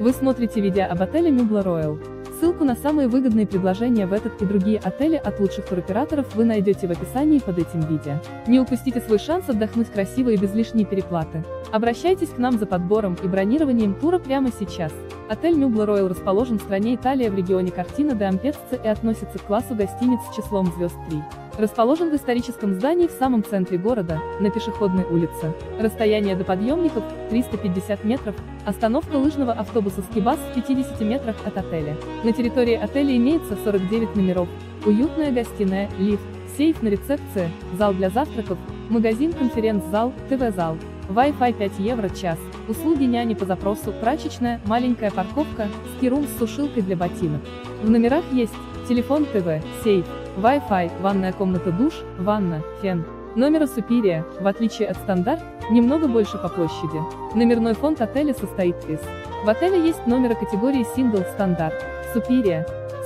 Вы смотрите видео об отеле Мюбла Роyal. Ссылку на самые выгодные предложения в этот и другие отели от лучших туроператоров вы найдете в описании под этим видео. Не упустите свой шанс отдохнуть красиво и без лишней переплаты. Обращайтесь к нам за подбором и бронированием тура прямо сейчас. Отель Мюбла Роyal расположен в стране Италия в регионе Картина де Ампеццо и относится к классу гостиниц с числом звезд 3. Расположен в историческом здании в самом центре города, на пешеходной улице. Расстояние до подъемников – 350 метров, остановка лыжного автобуса «Скибас» в 50 метрах от отеля. На территории отеля имеется 49 номеров, уютная гостиная, лифт, сейф на рецепции, зал для завтраков, магазин, конференц-зал, ТВ-зал. Wi-Fi 5 евро час, услуги няни по запросу, прачечная, маленькая парковка, скирум с сушилкой для ботинок. В номерах есть телефон ТВ, сейф, Wi-Fi, ванная комната душ, ванна, фен. Номера Суперия, в отличие от стандарт, немного больше по площади. Номерной фонд отеля состоит из. В отеле есть номера категории Single Стандарт, Суперия.